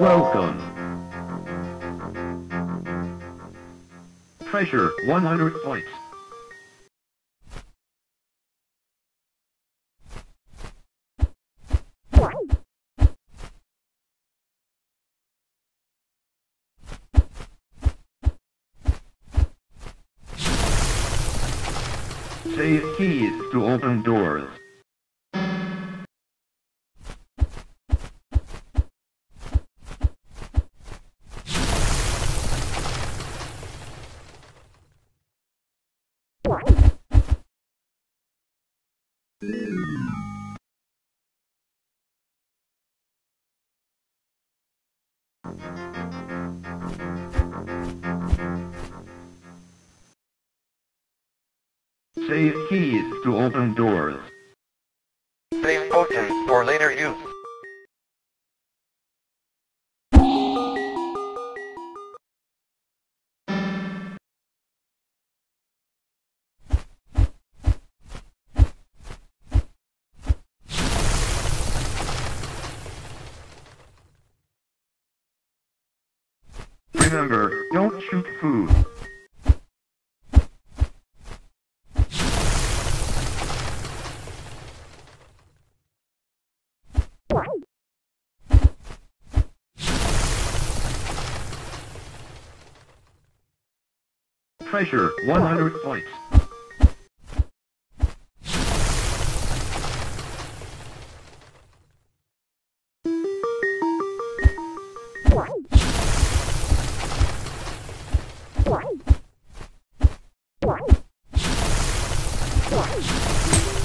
Welcome. Pressure 100 points. Save keys to open doors. Save keys to open doors. Save potions Remember, don't shoot food. Pressure 100 points. Thank you.